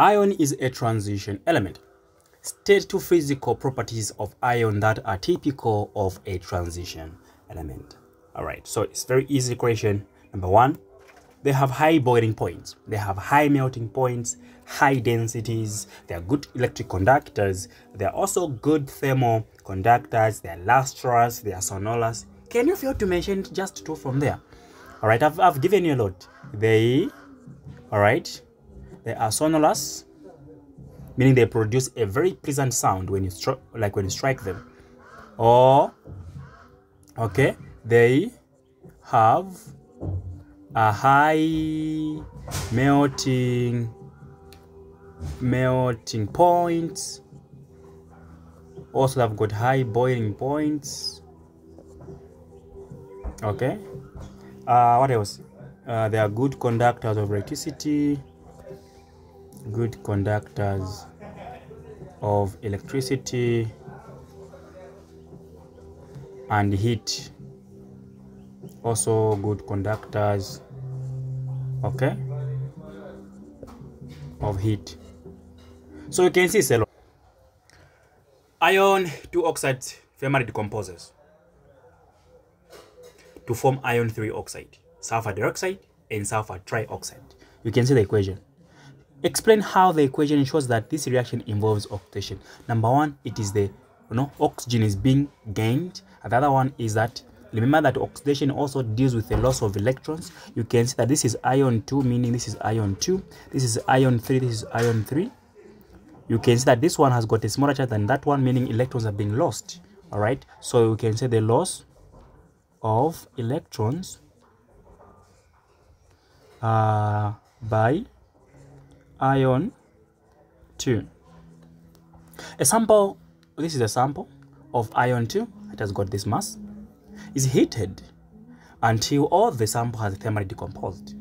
Iron is a transition element. State two physical properties of iron that are typical of a transition element. All right, so it's very easy equation. Number one, they have high boiling points. They have high melting points, high densities. They are good electric conductors. They are also good thermal conductors. They are lustrous. They are sonorous. Can you fail to mention just two from there? All right, I've, I've given you a lot. They, all right, they are sonorous, meaning they produce a very pleasant sound when you strike, like when you strike them. Or, okay, they have a high melting melting points. Also, have got high boiling points. Okay. Uh, what else? Uh, they are good conductors of electricity good conductors of electricity and heat. Also good conductors okay of heat. So you can see cell iron 2 oxides thermally decomposes. To form iron 3 oxide sulfur dioxide and sulfur trioxide. You can see the equation explain how the equation shows that this reaction involves oxidation. Number one it is the you know oxygen is being gained. And the other one is that remember that oxidation also deals with the loss of electrons. You can see that this is ion 2 meaning this is ion 2 this is ion 3 this is ion 3 you can see that this one has got a smaller charge than that one meaning electrons are being lost. All right? So you can say the loss of electrons uh, by ion 2 a sample this is a sample of ion 2 it has got this mass. Is heated until all the sample has thermally decomposed.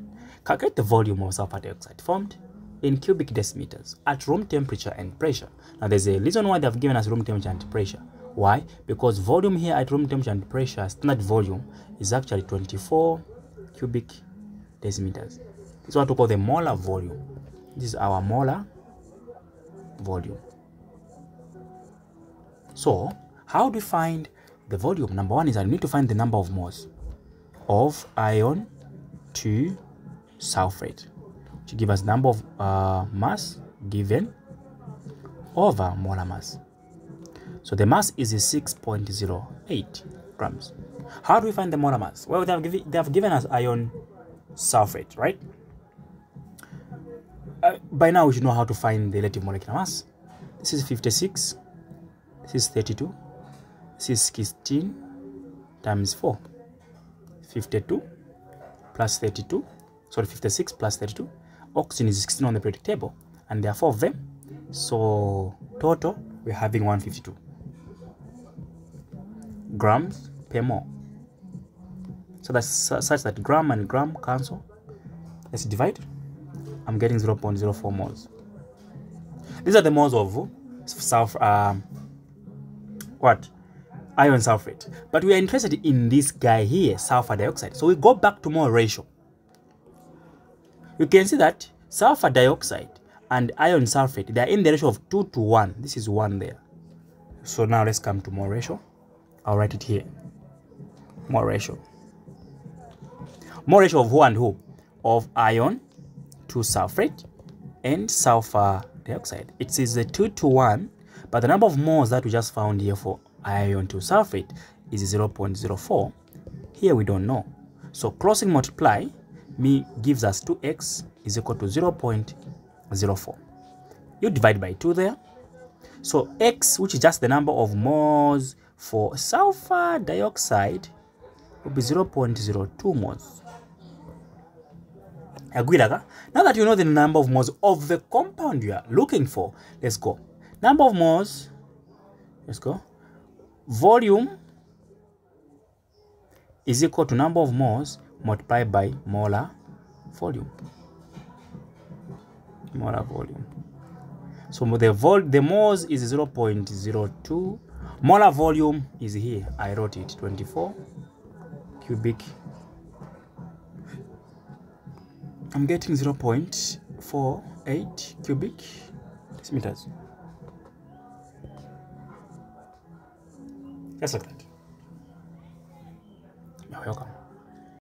Calculate the volume of sulfur dioxide formed in cubic decimeters at room temperature and pressure. Now there's a reason why they have given us room temperature and pressure. Why? Because volume here at room temperature and pressure standard volume is actually 24 cubic decimeters. Is what we call the molar volume this is our molar volume. So how do we find the volume? Number one is i need to find the number of moles of ion 2 sulfate to give us number of uh, mass given over molar mass. So the mass is 6.08 grams. How do we find the molar mass? Well they have, given, they have given us ion sulfate right uh, by now we should know how to find the relative molecular mass. This is 56, this is 32, this is 16 times 4. 52 plus 32, sorry 56 plus 32. Oxygen is 16 on the periodic table and there are four of them. So total we're having 152 grams per mole. So that's such that gram and gram cancel. Let's divide. I'm getting 0.04 moles. These are the moles of sulfur, um, what? Iron sulfate. But we are interested in this guy here, sulfur dioxide. So we go back to mole ratio. You can see that sulfur dioxide and iron sulfate, they are in the ratio of 2 to 1. This is 1 there. So now let's come to mole ratio. I'll write it here. Mole ratio. Mole ratio of who and who? Of iron sulfate and sulfur dioxide. It is a 2 to 1, but the number of moles that we just found here for iron to sulfate is 0.04. Here we don't know. So crossing multiply me gives us 2x is equal to 0.04. You divide by 2 there. So x, which is just the number of moles for sulfur dioxide, will be 0.02 moles. Agreed, Now that you know the number of moles of the compound you are looking for, let's go. Number of moles, let's go. Volume is equal to number of moles multiplied by molar volume. Molar volume. So the vol the moles is 0.02. Molar volume is here. I wrote it 24 cubic I'm getting 0.4 0.48 cubic decimeters. Just like that. You're welcome.